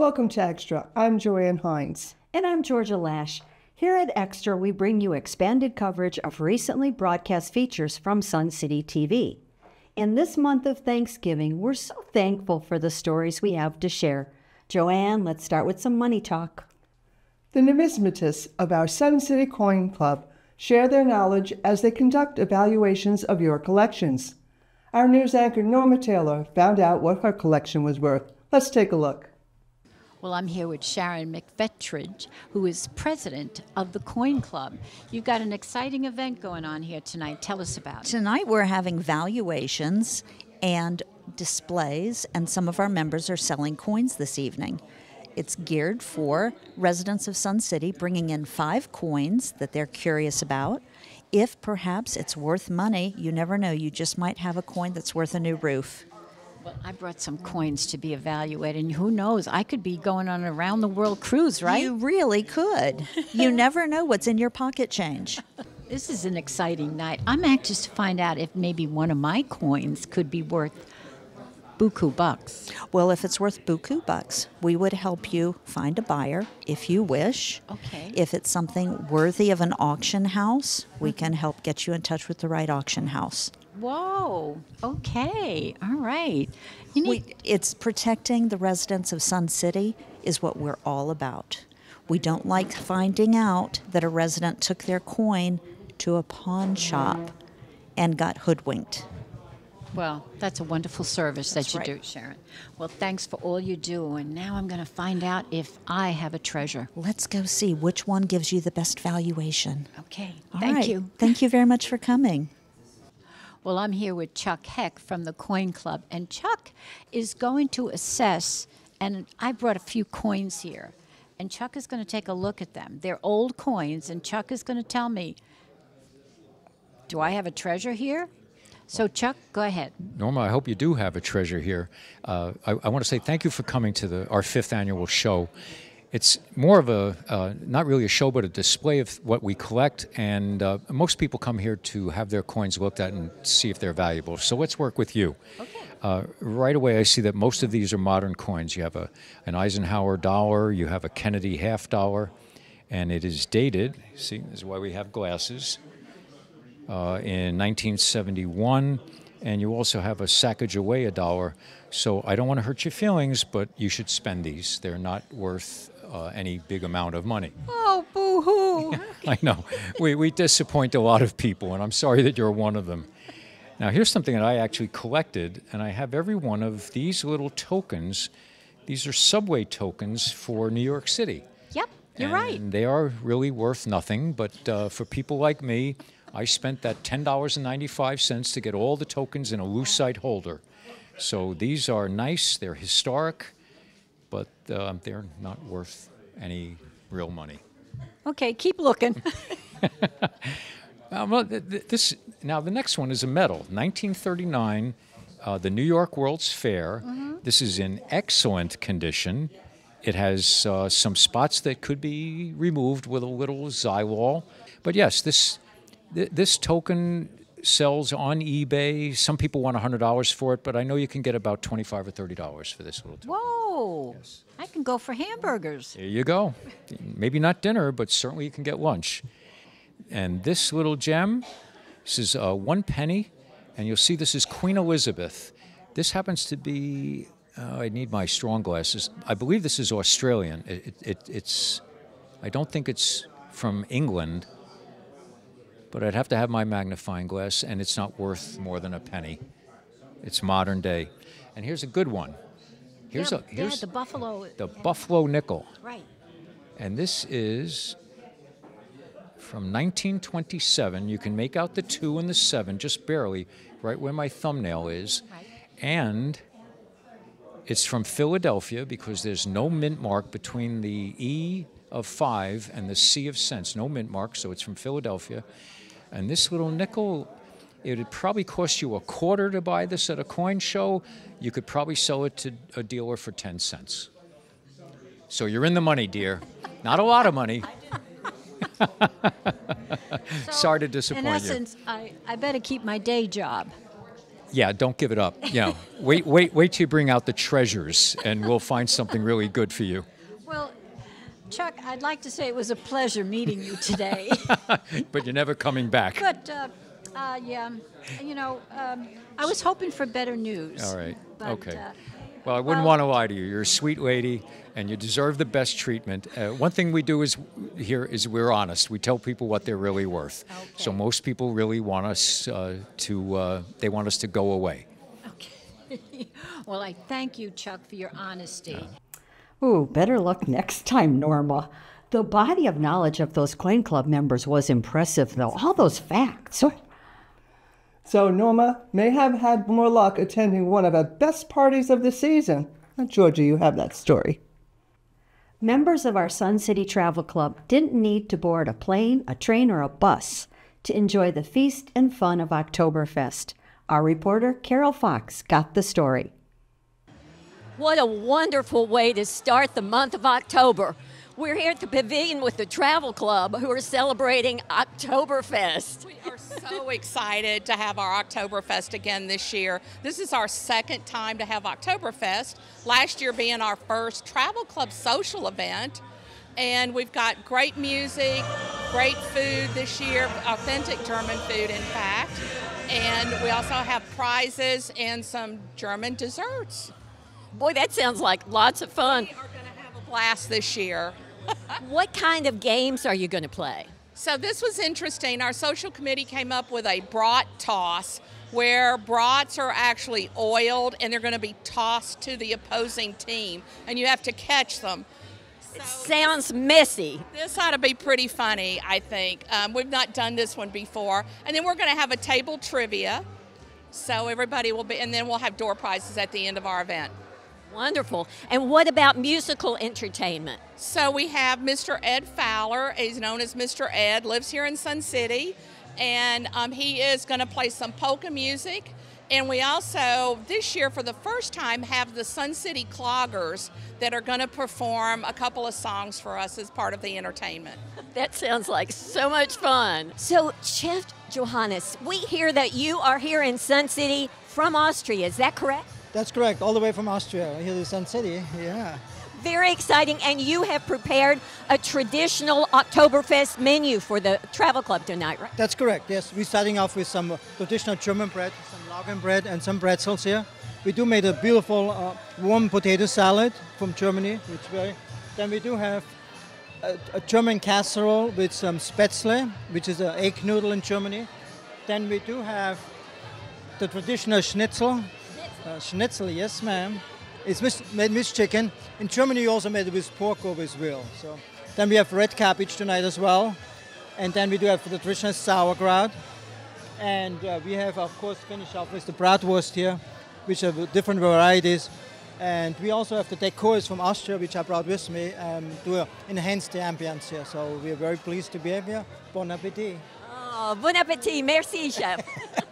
Welcome to Extra. I'm Joanne Hines. And I'm Georgia Lash. Here at Extra, we bring you expanded coverage of recently broadcast features from Sun City TV. In this month of Thanksgiving, we're so thankful for the stories we have to share. Joanne, let's start with some money talk. The numismatists of our Sun City Coin Club share their knowledge as they conduct evaluations of your collections. Our news anchor Norma Taylor found out what her collection was worth. Let's take a look. Well, I'm here with Sharon McFetridge, who is president of the Coin Club. You've got an exciting event going on here tonight. Tell us about it. Tonight we're having valuations and displays, and some of our members are selling coins this evening. It's geared for residents of Sun City bringing in five coins that they're curious about. If perhaps it's worth money, you never know, you just might have a coin that's worth a new roof. Well, I brought some coins to be evaluated, and who knows? I could be going on a round the world cruise, right? You really could. you never know what's in your pocket change. This is an exciting night. I'm anxious to find out if maybe one of my coins could be worth buku bucks. Well, if it's worth buku bucks, we would help you find a buyer if you wish. Okay. If it's something worthy of an auction house, we mm-hmm. can help get you in touch with the right auction house. Whoa. Okay. All right. You need, We, it's protecting the residents of Sun City is what we're all about. We don't like finding out that a resident took their coin to a pawn shop and got hoodwinked. well, that's a wonderful service that you right. do, Sharon. Well, thanks for all you do, and now I'm going to find out if I have a treasure. Let's go see which one gives you the best valuation. Okay. All Thank right. you. Thank you very much for coming. Well, I'm here with Chuck Heck from the Coin Club, and Chuck is going to assess, and I brought a few coins here, and Chuck is going to take a look at them. They're old coins, and Chuck is going to tell me, do I have a treasure here? So, Chuck, go ahead. Norma, I hope you do have a treasure here. Uh, I, I want to say thank you for coming to the, our fifth annual show. It's more of a, uh, not really a show, but a display of what we collect. And uh, most people come here to have their coins looked at and see if they're valuable. So let's work with you. Uh, right away, I see that most of these are modern coins. You have a, an Eisenhower dollar, you have a Kennedy half dollar, and it is dated. See, this is why we have glasses uh, in 1971, and you also have a Sacagawea dollar. So I don't want to hurt your feelings, but you should spend these. They're not worth uh, any big amount of money. Oh, boo hoo. I know. We, we disappoint a lot of people, and I'm sorry that you're one of them. Now, here's something that I actually collected, and I have every one of these little tokens. These are subway tokens for New York City. yep, you're right. And they are really worth nothing, but uh, for people like me, I spent that $10.95 to get all the tokens in a lucite holder. So these are nice, they're historic, but uh, they're not worth any real money. Okay, keep looking. Well, th- th- this now the next one is a medal, 1939, uh, the New York World's Fair. This is in excellent condition. It has uh, some spots that could be removed with a little Zywall, but yes, this th- this token sells on eBay. Some people want hundred dollars for it, but I know you can get about twenty-five or thirty dollars for this little token. Whoa. I can go for hamburgers. There you go. Maybe not dinner, but certainly you can get lunch. And this little gem, this is uh, one penny, and you'll see this is Queen Elizabeth. This happens to be, uh, I need my strong glasses. I believe this is Australian. It, it, it, it's, I don't think it's from England, but I'd have to have my magnifying glass, and it's not worth more than a penny. It's modern day. And here's a good one. Here's yeah, a here's yeah, the buffalo. the Buffalo nickel. Right. And this is from 1927. You can make out the two and the seven just barely, right where my thumbnail is. Right. And it's from Philadelphia because there's no mint mark between the E of five and the sea of cents. No mint mark, so it's from Philadelphia. And this little nickel, it would probably cost you a quarter to buy this at a coin show. You could probably sell it to a dealer for 10 cents. So you're in the money, dear. Not a lot of money. Sorry to disappoint you. In you. essence, I, I better keep my day job. Yeah, don't give it up. Yeah, wait, wait, wait till you bring out the treasures, and we'll find something really good for you. Chuck, I'd like to say it was a pleasure meeting you today. But you're never coming back. but, uh, uh, yeah, you know, um, I was hoping for better news. All right. But, okay. uh, well, I wouldn't well- want to lie to you. You're a sweet lady, and you deserve the best treatment. Uh, one thing we do is here is we're honest. We tell people what they're really worth. So most people really want us uh, to. Uh, they want us to go away. Okay. well, I thank you, Chuck, for your honesty. Ooh, better luck next time, Norma. The body of knowledge of those Coin Club members was impressive, though. All those facts. So Norma may have had more luck attending one of the best parties of the season. Georgia, you have that story. Members of our Sun City Travel Club didn't need to board a plane, a train, or a bus to enjoy the feast and fun of Oktoberfest. Our reporter, Carol Fox, got the story. What a wonderful way to start the month of October. We're here at the Pavilion with the Travel Club who are celebrating Oktoberfest. We are so excited to have our Oktoberfest again this year. This is our second time to have Oktoberfest, last year being our first Travel Club social event. And we've got great music, great food this year, authentic German food, in fact. And we also have prizes and some German desserts. Boy, that sounds like lots of fun. We are going to have a blast this year. What kind of games are you going to play? So this was interesting. Our social committee came up with a brat toss where brats are actually oiled and they're going to be tossed to the opposing team and you have to catch them. It Sounds messy. This ought to be pretty funny, I think. Um, we've not done this one before. And then we're going to have a table trivia. So everybody will be, and then we'll have door prizes at the end of our event. Wonderful. And what about musical entertainment? So we have Mr. Ed Fowler. He's known as Mr. Ed, lives here in Sun City, and um, he is going to play some polka music. And we also, this year for the first time, have the Sun City Cloggers that are going to perform a couple of songs for us as part of the entertainment. That sounds like so much fun. So, Chef Johannes, we hear that you are here in Sun City from Austria. Is that correct? That's correct, all the way from Austria, here to Sun City. Yeah. Very exciting. And you have prepared a traditional Oktoberfest menu for the travel club tonight, right? That's correct, yes. We're starting off with some traditional German bread, some Laugen bread, and some pretzels here. We do make a beautiful uh, warm potato salad from Germany, which very. Then we do have a, a German casserole with some Spätzle, which is an egg noodle in Germany. Then we do have the traditional Schnitzel. Uh, schnitzel, yes, ma'am. It's made with chicken. In Germany, you also made it with pork or with veal. So then we have red cabbage tonight as well, and then we do have the traditional sauerkraut, and uh, we have, of course, finished off with the bratwurst here, which have different varieties. And we also have the decors from Austria, which I brought with me um, to enhance the ambience here. So we are very pleased to be here. Bon appetit. Oh, bon appetit. Merci, chef.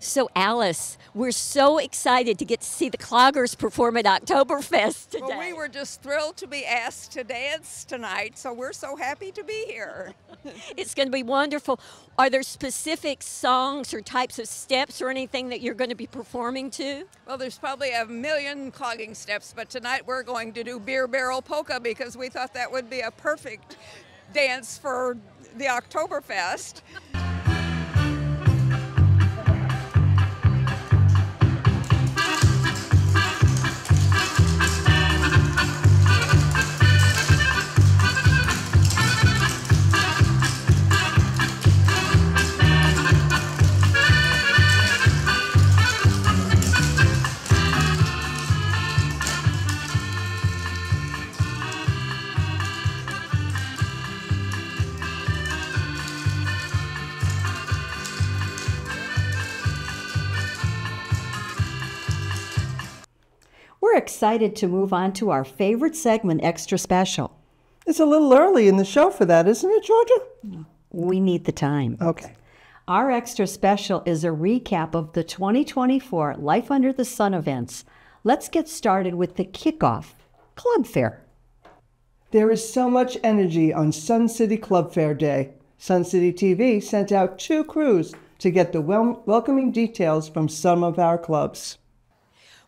so, Alice, we're so excited to get to see the Cloggers perform at Oktoberfest today. Well, we were just thrilled to be asked to dance tonight, so we're so happy to be here. It's going to be wonderful. Are there specific songs or types of steps or anything that you're going to be performing to? Well, there's probably a million clogging steps, but tonight we're going to do beer barrel polka because we thought that would be a perfect dance for the Oktoberfest. We're excited to move on to our favorite segment, Extra Special. It's a little early in the show for that, isn't it, Georgia? We need the time. Okay. Our extra special is a recap of the 2024 Life Under the Sun events. Let's get started with the kickoff Club Fair. There is so much energy on Sun City Club Fair Day. Sun City TV sent out two crews to get the wel- welcoming details from some of our clubs.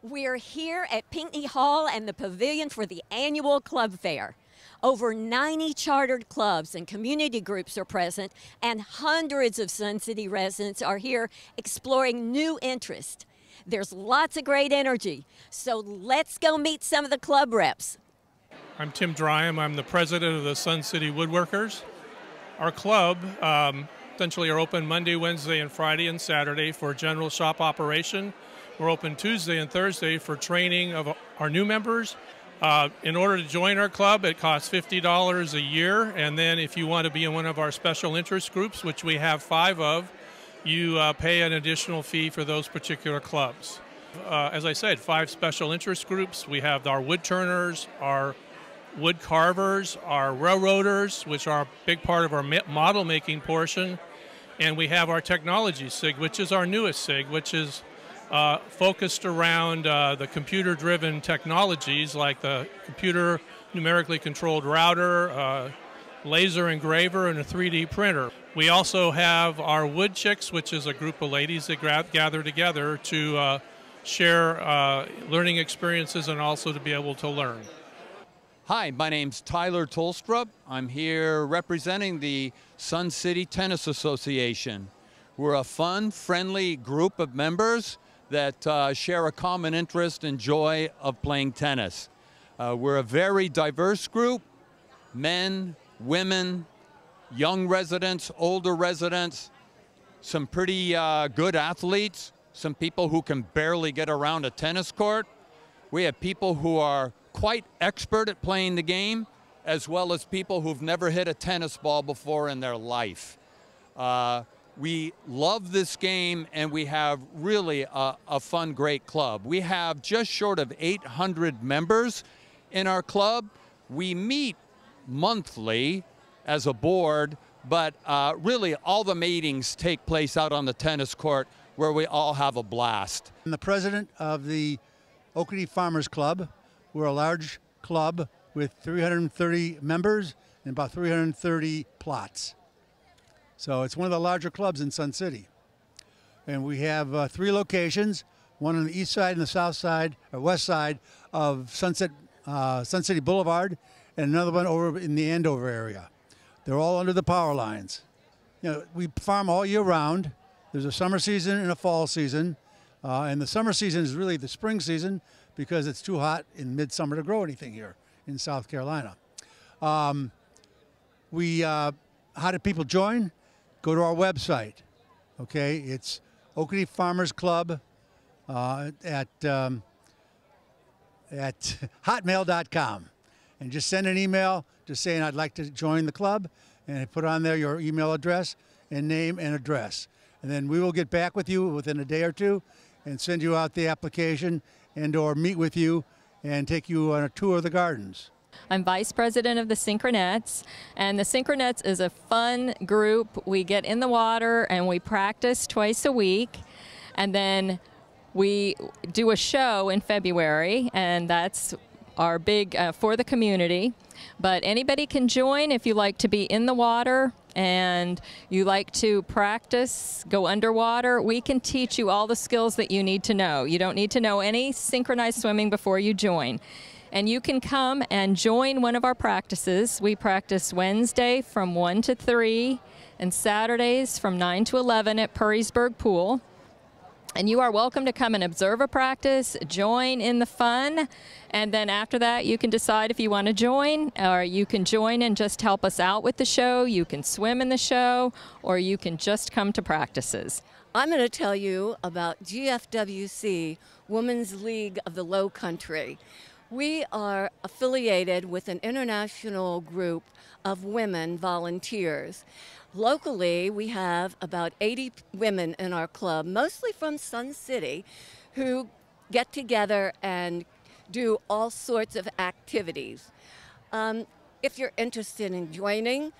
We're here at Pinckney Hall and the pavilion for the annual club fair. Over 90 chartered clubs and community groups are present, and hundreds of Sun City residents are here exploring new interests. There's lots of great energy, so let's go meet some of the club reps. I'm Tim Dryam. I'm the president of the Sun City Woodworkers. Our club um, essentially are open Monday, Wednesday, and Friday and Saturday for general shop operation. We're open Tuesday and Thursday for training of our new members uh, in order to join our club, it costs $50 a year. And then if you want to be in one of our special interest groups, which we have five of, you uh, pay an additional fee for those particular clubs. Uh, as I said, five special interest groups. We have our wood turners, our wood carvers, our railroaders, which are a big part of our model making portion. And we have our technology SIG, which is our newest SIG, which is uh, focused around uh, the computer driven technologies like the computer numerically controlled router, uh, laser engraver, and a 3D printer. We also have our Wood Chicks, which is a group of ladies that gather together to uh, share uh, learning experiences and also to be able to learn. Hi, my name's Tyler Tolstrup. I'm here representing the Sun City Tennis Association. We're a fun, friendly group of members that uh, share a common interest and joy of playing tennis. Uh, we're a very diverse group men, women, young residents, older residents, some pretty uh, good athletes, some people who can barely get around a tennis court. We have people who are quite expert at playing the game, as well as people who've never hit a tennis ball before in their life. We love this game and we have really a, a, fun, great club. We have just short of 800 members in our club. We meet monthly as a board, but uh, really all the meetings take place out on the tennis court where we all have a blast. I'm the president of the Okatie Farmers Club. We're a large club with 330 members and about 330 plots. So it's one of the larger clubs in Sun City. And we have uh, three locations, one on the east side and the south side, or west side of Sunset, uh, Sun City Boulevard, and another one over in the Andover area. They're all under the power lines. You know, we farm all year round. There's a summer season and a fall season. Uh, and the summer season is really the spring season because it's too hot in midsummer to grow anything here in South Carolina. Um, we, uh, how did people join? Go to our website. Okay, it's Okatie Farmers Club uh, at um, at hotmail.com, and just send an email just saying I'd like to join the club, and put on there your email address and name and address, and then we will get back with you within a day or two, and send you out the application and or meet with you and take you on a tour of the gardens. I'm vice president of the Synchronettes, and the Synchronettes is a fun group. We get in the water and we practice twice a week, and then we do a show in February, and that's our big uh, for the community. But anybody can join if you like to be in the water and you like to practice, go underwater. We can teach you all the skills that you need to know. You don't need to know any synchronized swimming before you join. And you can come and join one of our practices. We practice Wednesday from 1 to 3 and Saturdays from 9 to 11 at Purrysburg Pool. And you are welcome to come and observe a practice, join in the fun, and then after that, you can decide if you want to join, or you can join and just help us out with the show. You can swim in the show, or you can just come to practices. I'm going to tell you about GFWC, Women's League of the Low Country. We are affiliated with an international group of women volunteers. Locally, we have about 80 women in our club, mostly from Sun City, who get together and do all sorts of activities. Um, if you're interested in joining,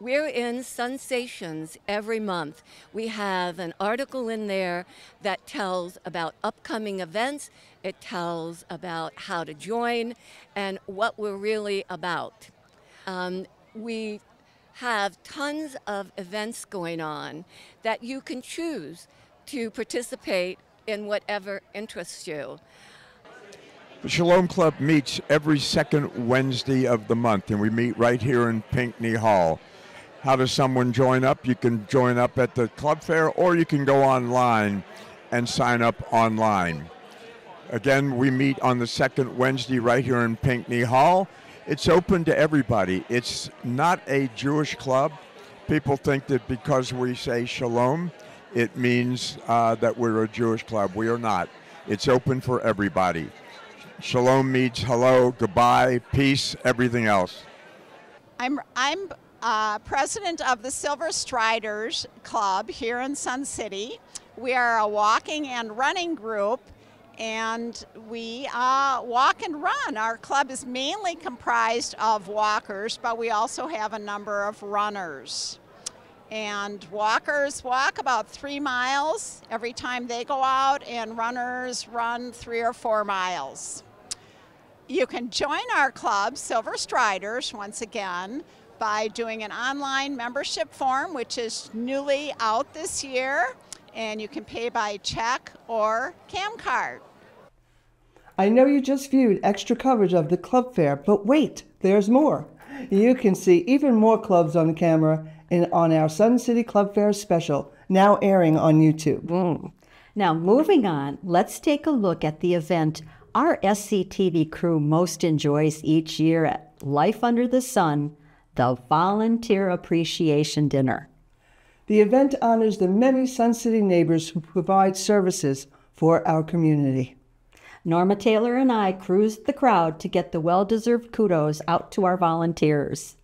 we're in Sensations every month. We have an article in there that tells about upcoming events, it tells about how to join, and what we're really about. Um, we have tons of events going on that you can choose to participate in whatever interests you. The Shalom Club meets every second Wednesday of the month, and we meet right here in Pinckney Hall. How does someone join up? You can join up at the club fair, or you can go online and sign up online. Again, we meet on the second Wednesday right here in Pinckney Hall. It's open to everybody. It's not a Jewish club. People think that because we say shalom, it means uh, that we're a Jewish club. We are not. It's open for everybody. Shalom means hello, goodbye, peace, everything else. I'm, I'm uh, president of the Silver Striders Club here in Sun City. We are a walking and running group, and we uh, walk and run. Our club is mainly comprised of walkers, but we also have a number of runners. And walkers walk about three miles every time they go out, and runners run three or four miles. You can join our club, Silver Striders, once again, by doing an online membership form, which is newly out this year, and you can pay by check or cam card. I know you just viewed extra coverage of the club fair, but wait, there's more. You can see even more clubs on the camera in, on our Sun City Club Fair special, now airing on YouTube. Mm. Now, moving on, let's take a look at the event our SCTV crew most enjoys each year at Life Under the Sun, the Volunteer Appreciation Dinner. The event honors the many Sun City neighbors who provide services for our community. Norma Taylor and I cruised the crowd to get the well deserved kudos out to our volunteers.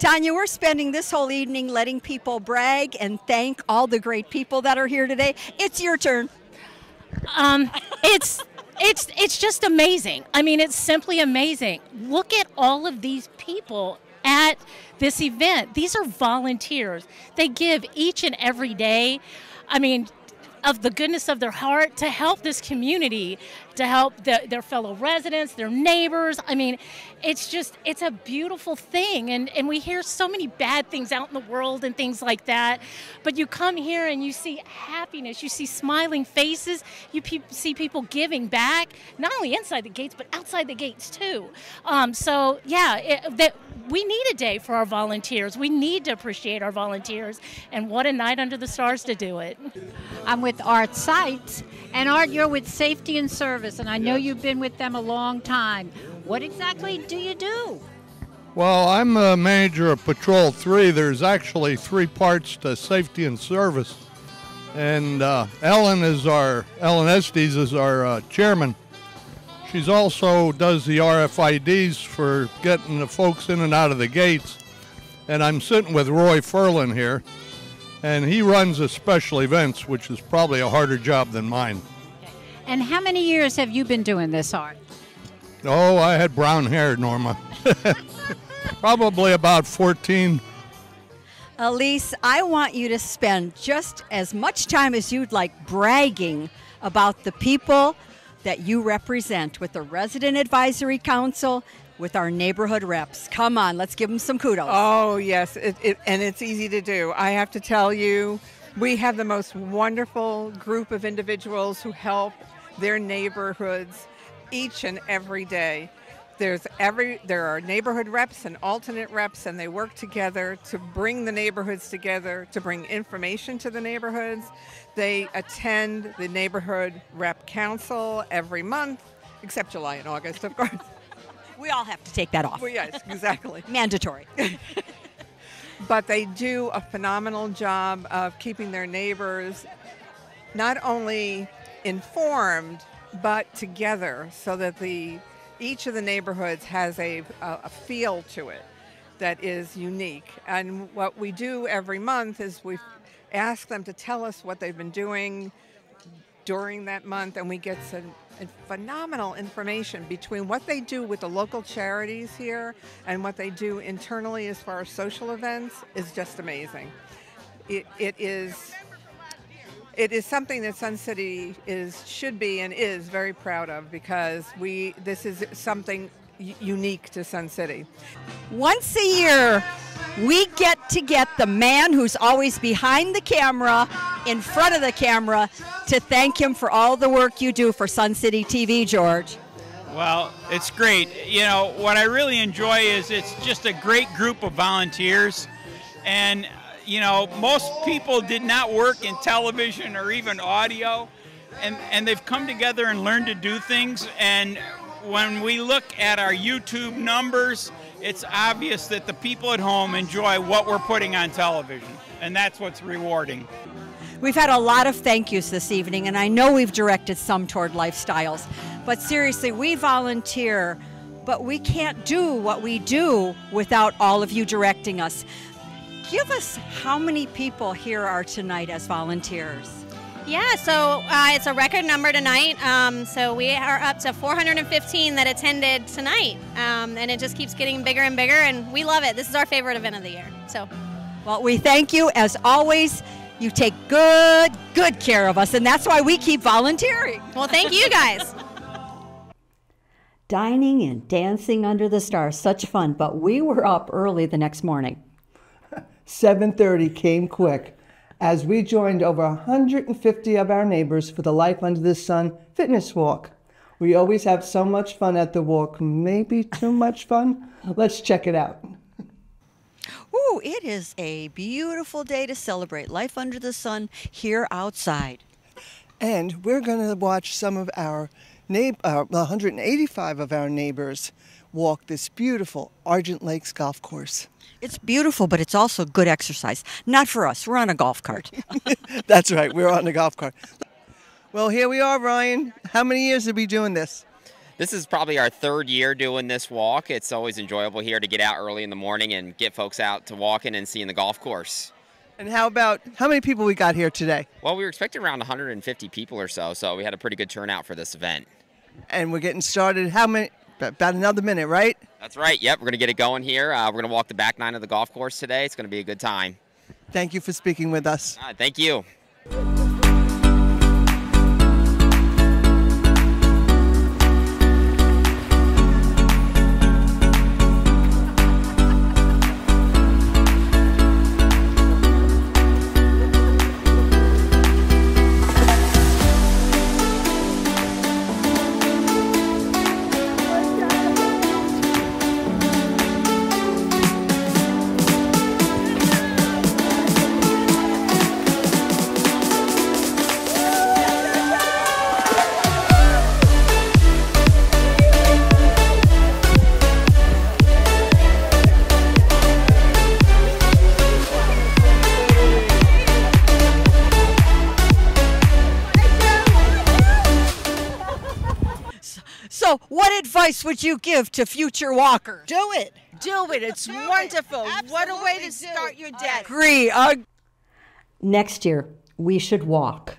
Tanya, we're spending this whole evening letting people brag and thank all the great people that are here today. It's your turn. Um, it's it's it's just amazing. I mean, it's simply amazing. Look at all of these people at this event. These are volunteers. They give each and every day. I mean, of the goodness of their heart to help this community, to help the, their fellow residents, their neighbors. I mean, it's just, it's a beautiful thing. And, and we hear so many bad things out in the world and things like that. But you come here and you see happiness, you see smiling faces, you pe- see people giving back, not only inside the gates, but outside the gates too. Um, so, yeah, it, that we need a day for our volunteers. We need to appreciate our volunteers. And what a night under the stars to do it. I'm with Art Sites, and Art, you're with Safety and Service, and I know you've been with them a long time. What exactly do you do? Well, I'm a manager of Patrol 3. There's actually three parts to safety and service. And uh, Ellen is our, Ellen Estes is our uh, chairman. She's also does the RFIDs for getting the folks in and out of the gates. And I'm sitting with Roy Furlan here, and he runs the special events, which is probably a harder job than mine. And how many years have you been doing this, Art? Oh, I had brown hair, Norma. probably about 14. Elise, I want you to spend just as much time as you'd like bragging about the people that you represent with the Resident Advisory Council, with our neighborhood reps. Come on, let's give them some kudos. Oh, yes, it, it, and it's easy to do. I have to tell you, we have the most wonderful group of individuals who help their neighborhoods each and every day. There's every there are neighborhood reps and alternate reps and they work together to bring the neighborhoods together, to bring information to the neighborhoods. They attend the neighborhood rep council every month, except July and August, of course. We all have to take that off. Well, yes, exactly. Mandatory. but they do a phenomenal job of keeping their neighbors not only informed but together so that the each of the neighborhoods has a, a, a feel to it that is unique and what we do every month is we ask them to tell us what they've been doing during that month and we get some uh, phenomenal information between what they do with the local charities here and what they do internally as far as social events is just amazing. It, it is it is something that Sun City is should be and is very proud of because we this is something unique to Sun City. Once a year, we get to get the man who's always behind the camera, in front of the camera, to thank him for all the work you do for Sun City TV, George. Well, it's great. You know, what I really enjoy is it's just a great group of volunteers. And, you know, most people did not work in television or even audio. And, and they've come together and learned to do things. And when we look at our YouTube numbers, it's obvious that the people at home enjoy what we're putting on television. And that's what's rewarding. We've had a lot of thank yous this evening, and I know we've directed some toward lifestyles. But seriously, we volunteer, but we can't do what we do without all of you directing us. Give us how many people here are tonight as volunteers? Yeah, so uh, it's a record number tonight. Um, so we are up to 415 that attended tonight, um, and it just keeps getting bigger and bigger, and we love it. This is our favorite event of the year. So, well, we thank you as always. You take good, good care of us, and that's why we keep volunteering. Well, thank you guys. Dining and dancing under the stars, such fun, but we were up early the next morning. 7:30 came quick as we joined over 150 of our neighbors for the Life Under the Sun fitness walk. We always have so much fun at the walk, maybe too much fun. Let's check it out. Ooh, it is a beautiful day to celebrate life under the sun here outside. And we're going to watch some of our neighbor, uh, 185 of our neighbors walk this beautiful Argent Lakes golf course. It's beautiful, but it's also good exercise. Not for us. We're on a golf cart. That's right. We're on a golf cart. Well, here we are, Ryan. How many years have we doing this? This is probably our third year doing this walk. It's always enjoyable here to get out early in the morning and get folks out to walking and seeing the golf course. And how about how many people we got here today? Well, we were expecting around 150 people or so, so we had a pretty good turnout for this event. And we're getting started. How many? About another minute, right? That's right. Yep, we're going to get it going here. Uh, we're going to walk the back nine of the golf course today. It's going to be a good time. Thank you for speaking with us. Uh, thank you. So, what advice would you give to future walkers? Do it. Do it. It's wonderful. what a way to start your day. Agree. Uh, Next year, we should walk.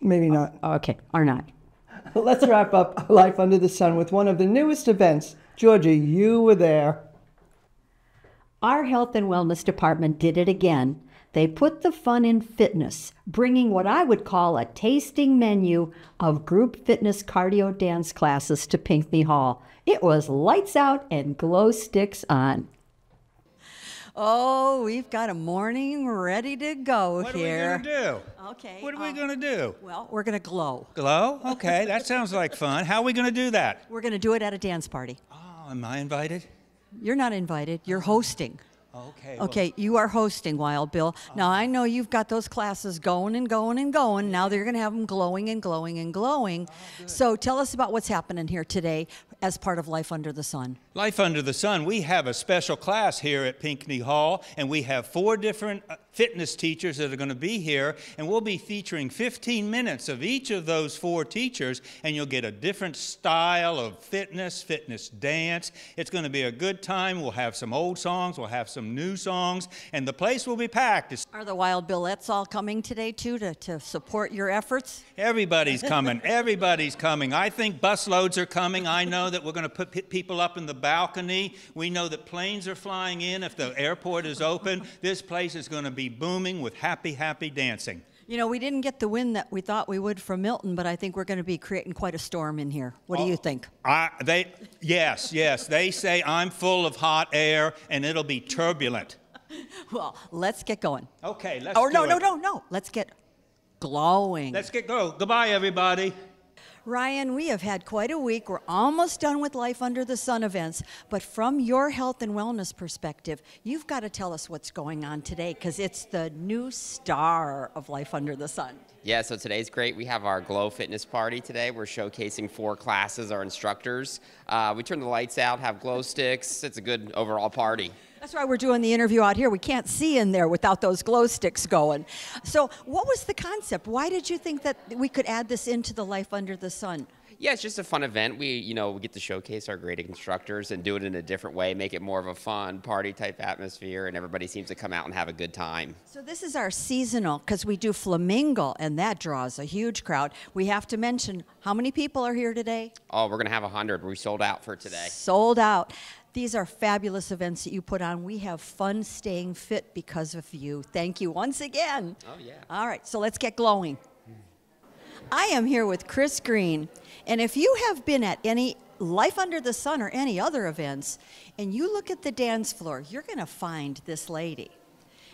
Maybe not. Okay, or not. Let's wrap up Life Under the Sun with one of the newest events. Georgia, you were there. Our health and wellness department did it again. They put the fun in fitness, bringing what I would call a tasting menu of group fitness cardio dance classes to Pinckney Hall. It was lights out and glow sticks on. oh, we've got a morning ready to go What here. are we going to do? Okay. What are we um, going to do? Well, we're going to glow. Glow? Okay, that sounds like fun. How are we going to do that? We're going to do it at a dance party. Oh, am I invited? You're not invited. You're hosting. Okay. well- you are hosting, Wild Bill. Now I know you've got those classes going and going and going. Now they're going to have them glowing and glowing and glowing. so tell us about what's happening here today as part of Life Under the Sun. Life Under the Sun, we have a special class here at Pinckney Hall, and we have four different uh, fitness teachers that are going to be here, and we'll be featuring 15 minutes of each of those four teachers, and you'll get a different style of fitness, fitness dance. It's going to be a good time. We'll have some old songs, we'll have some new songs, and the place will be packed. It's Are the Wild Billettes all coming today too to, to support your efforts? Everybody's coming. Everybody's coming. I think busloads are coming. I know that we're going to put pe- people up in the balcony. We know that planes are flying in. If the airport is open, this place is going to be booming with happy, happy dancing. You know, we didn't get the wind that we thought we would from Milton, but I think we're going to be creating quite a storm in here. What do you oh, think? I, they, yes, yes. They say I'm full of hot air and it'll be turbulent. Well, let's get going. Okay, let's Or do no, it. no, no, no. Let's get glowing. Let's get go. Goodbye, everybody. Ryan, we have had quite a week. We're almost done with Life Under the Sun events. But from your health and wellness perspective, you've got to tell us what's going on today because it's the new star of Life Under the Sun. Yeah, so today's great. We have our Glow Fitness Party today. We're showcasing four classes, our instructors. Uh, we turn the lights out, have glow sticks. It's a good overall party. That's why we're doing the interview out here. We can't see in there without those glow sticks going. So, what was the concept? Why did you think that we could add this into the Life Under the Sun? Yeah, it's just a fun event. We, you know, we get to showcase our great instructors and do it in a different way, make it more of a fun party type atmosphere, and everybody seems to come out and have a good time. So this is our seasonal because we do flamingo, and that draws a huge crowd. We have to mention how many people are here today. Oh, we're gonna have a hundred. We sold out for today. Sold out. These are fabulous events that you put on. We have fun staying fit because of you. Thank you once again. Oh yeah. All right, so let's get glowing. I am here with Chris Green, and if you have been at any Life Under the Sun or any other events, and you look at the dance floor, you're going to find this lady.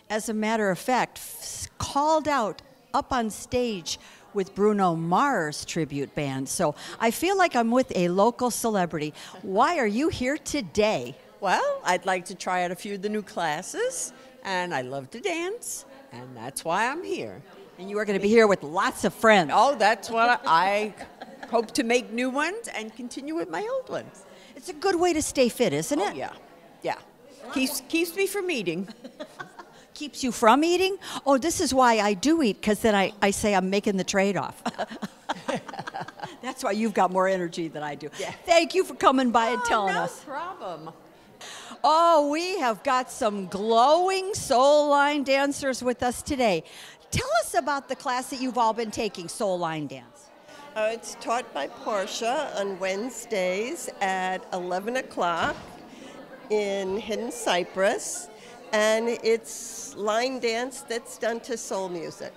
As a matter of fact, f- called out up on stage with Bruno Mars tribute band. So I feel like I'm with a local celebrity. Why are you here today? Well, I'd like to try out a few of the new classes, and I love to dance, and that's why I'm here. And you are going to be here with lots of friends. Oh, that's what I, hope to make new ones and continue with my old ones. It's a good way to stay fit, isn't Oh, it? yeah, yeah. Keeps keeps me from eating. Keeps you from eating? Oh, this is why I do eat, because then I, I say I'm making the trade off. That's why you've got more energy than I do. Thank you for coming by and telling no us. No problem. Oh, we have got some glowing soul line dancers with us today. Tell us about the class that you've all been taking, Soul Line Dance. Uh, it's taught by Portia on Wednesdays at 11 o'clock in Hidden Cypress, and it's line dance that's done to soul music.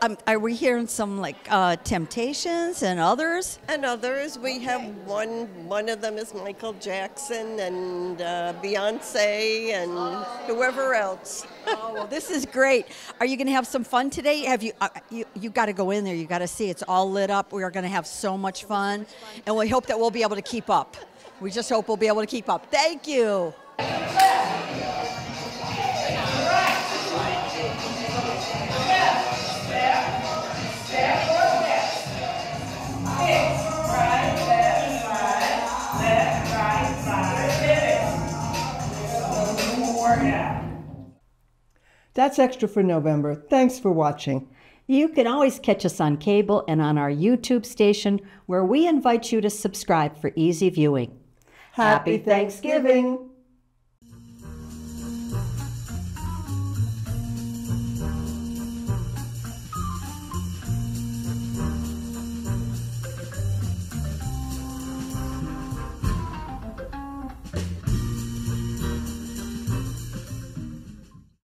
Um, are we hearing some like uh, Temptations and others? And others, we have one. One of them is Michael Jackson and uh, Beyonce and whoever else. oh, well, this is great. Are you going to have some fun today? Have you? Uh, you you got to go in there. You got to see. It's all lit up. We are going to have so much fun, and we hope that we'll be able to keep up. We just hope we'll be able to keep up. Thank you. That's extra for November. Thanks for watching. You can always catch us on cable and on our YouTube station, where we invite you to subscribe for easy viewing. Happy Thanksgiving!